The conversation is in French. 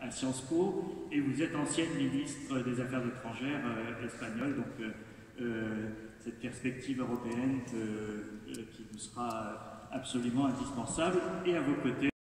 à Sciences Po et vous êtes ancienne ministre des Affaires étrangères euh, espagnole, donc euh, euh, cette perspective européenne qui vous sera absolument indispensable et à vos côtés.